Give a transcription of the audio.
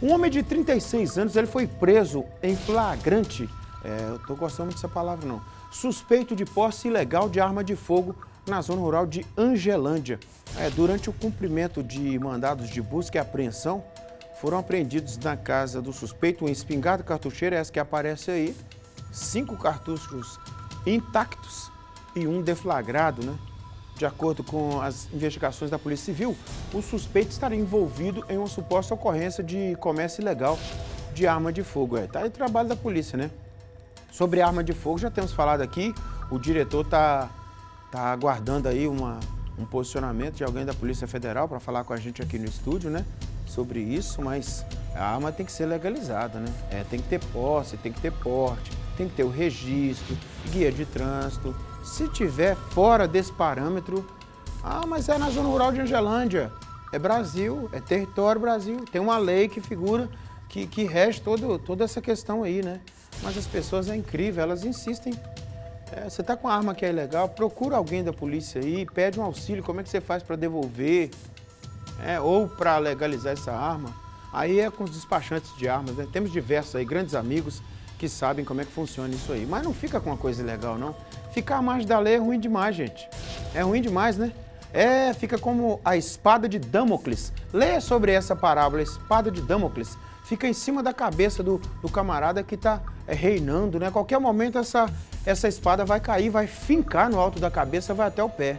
Um homem de 36 anos ele foi preso em flagrante, é, eu estou gostando muito dessa palavra não, suspeito de posse ilegal de arma de fogo na zona rural de Angelândia. É, durante o cumprimento de mandados de busca e apreensão, foram apreendidos na casa do suspeito uma espingarda cartucheira, essa que aparece aí, cinco cartuchos intactos e um deflagrado, né? De acordo com as investigações da Polícia Civil, o suspeito estaria envolvido em uma suposta ocorrência de comércio ilegal de arma de fogo. É, tá aí o trabalho da polícia, né? Sobre arma de fogo, já temos falado aqui, o diretor tá, tá aguardando aí uma, um posicionamento de alguém da Polícia Federal para falar com a gente aqui no estúdio, né? Sobre isso, mas a arma tem que ser legalizada, né? É, tem que ter posse, tem que ter porte, tem que ter o registro, guia de trânsito, se tiver fora desse parâmetro, ah, mas é na zona rural de Angelândia. É Brasil, é território Brasil. Tem uma lei que figura, que, que rege todo, toda essa questão aí, né? Mas as pessoas é incrível, elas insistem. É, você está com uma arma que é ilegal, procura alguém da polícia aí, pede um auxílio, como é que você faz para devolver, é, ou para legalizar essa arma. Aí é com os despachantes de armas, né? Temos diversos aí, grandes amigos, que sabem como é que funciona isso aí. Mas não fica com uma coisa ilegal, não. Ficar mais da lei é ruim demais, gente. É ruim demais, né? É, fica como a espada de Damocles. Leia sobre essa parábola, espada de Damocles. Fica em cima da cabeça do, do camarada que está é, reinando, né? Qualquer momento essa, essa espada vai cair, vai fincar no alto da cabeça, vai até o pé.